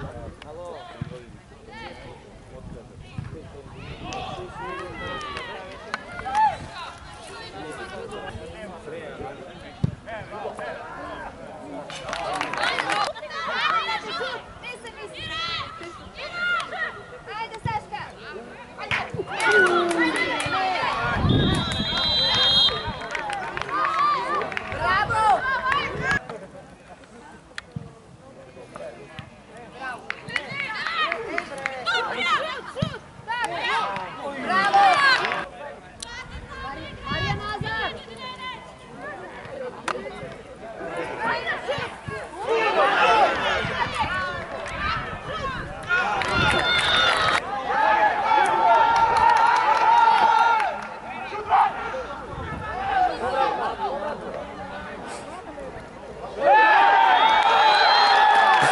Hvala.